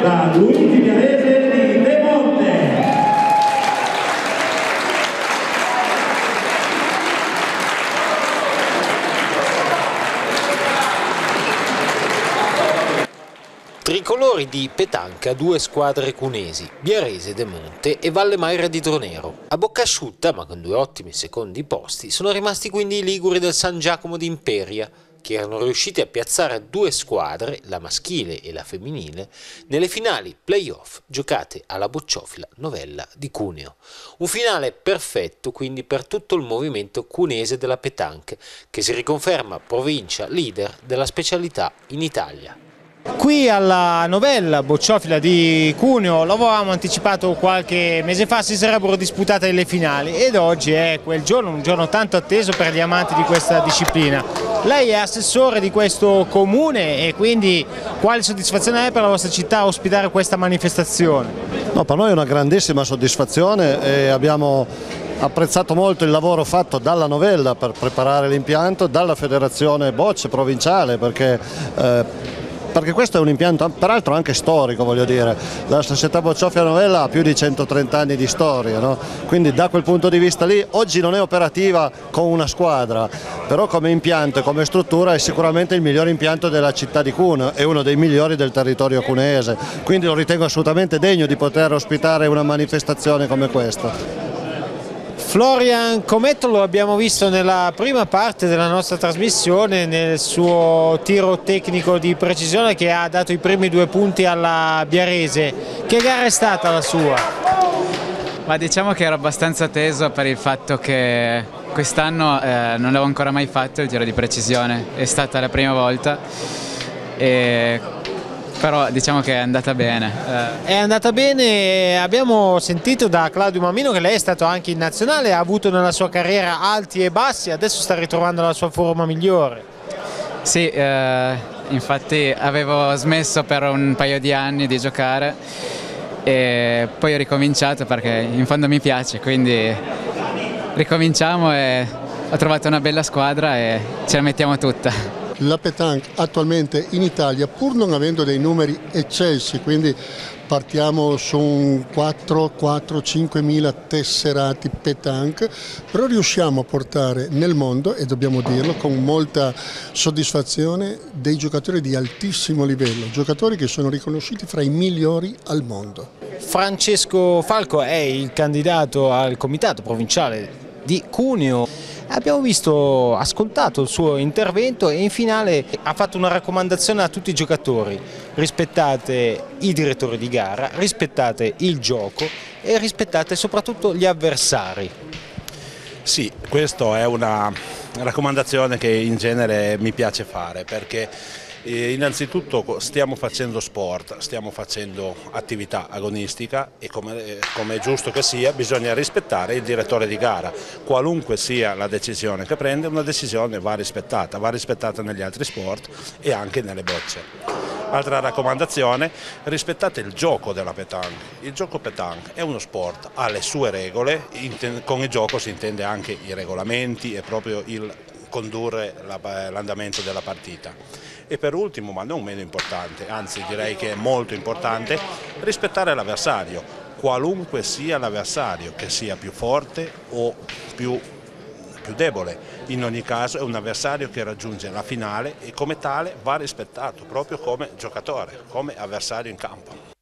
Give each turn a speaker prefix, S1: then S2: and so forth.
S1: da Luigi Viarese di De Monte.
S2: Tricolori di petanca due squadre cunesi, Biarese De Monte e Valle Maira di Dronero. A bocca asciutta, ma con due ottimi secondi posti, sono rimasti quindi i liguri del San Giacomo di Imperia, che erano riusciti a piazzare due squadre, la maschile e la femminile, nelle finali playoff giocate alla Bocciofila Novella di Cuneo. Un finale perfetto quindi per tutto il movimento cunese della petanque, che si riconferma provincia leader della specialità in Italia.
S3: Qui alla novella Bocciofila di Cuneo, lo avevamo anticipato qualche mese fa, si sarebbero disputate le finali ed oggi è quel giorno, un giorno tanto atteso per gli amanti di questa disciplina. Lei è assessore di questo comune e quindi quale soddisfazione è per la vostra città ospitare questa manifestazione?
S4: No, per noi è una grandissima soddisfazione e abbiamo apprezzato molto il lavoro fatto dalla novella per preparare l'impianto, dalla federazione bocce provinciale perché eh, perché questo è un impianto peraltro anche storico voglio dire, la società Bocciofia Novella ha più di 130 anni di storia, no? quindi da quel punto di vista lì oggi non è operativa con una squadra, però come impianto e come struttura è sicuramente il miglior impianto della città di Cuneo, è uno dei migliori del territorio cuneese, quindi lo ritengo assolutamente degno di poter ospitare una manifestazione come questa.
S3: Florian Cometto lo abbiamo visto nella prima parte della nostra trasmissione nel suo tiro tecnico di precisione che ha dato i primi due punti alla Biarese. Che gara è stata la sua?
S5: Ma diciamo che ero abbastanza teso per il fatto che quest'anno eh, non l'avevo ancora mai fatto il giro di precisione, è stata la prima volta e però diciamo che è andata bene.
S3: È andata bene, abbiamo sentito da Claudio Mamino che lei è stato anche in nazionale, ha avuto nella sua carriera alti e bassi, adesso sta ritrovando la sua forma migliore.
S5: Sì, eh, infatti avevo smesso per un paio di anni di giocare e poi ho ricominciato perché in fondo mi piace, quindi ricominciamo e ho trovato una bella squadra e ce la mettiamo tutta
S6: la petanque attualmente in Italia pur non avendo dei numeri eccelsi, quindi partiamo su 4-5 mila tesserati petanque, però riusciamo a portare nel mondo, e dobbiamo dirlo con molta soddisfazione, dei giocatori di altissimo livello, giocatori che sono riconosciuti fra i migliori al mondo.
S3: Francesco Falco è il candidato al comitato provinciale di Cuneo Abbiamo visto, ascoltato il suo intervento e in finale ha fatto una raccomandazione a tutti i giocatori. Rispettate i direttori di gara, rispettate il gioco e rispettate soprattutto gli avversari.
S7: Sì, questa è una raccomandazione che in genere mi piace fare perché innanzitutto stiamo facendo sport, stiamo facendo attività agonistica e come, eh, come, è giusto che sia bisogna rispettare il direttore di gara, qualunque sia la decisione che prende una decisione va rispettata, va rispettata negli altri sport e anche nelle bocce. Altra raccomandazione, rispettate il gioco della petanque. Il gioco petanque è uno sport, ha le sue regole, con il gioco si intende anche i regolamenti e proprio il condurre l'andamento della partita. E per ultimo, ma non meno importante, anzi direi che è molto importante, rispettare l'avversario, qualunque sia l'avversario, che sia più forte o più, più debole. In ogni caso è un avversario che raggiunge la finale e come tale va rispettato proprio come giocatore, come avversario in campo.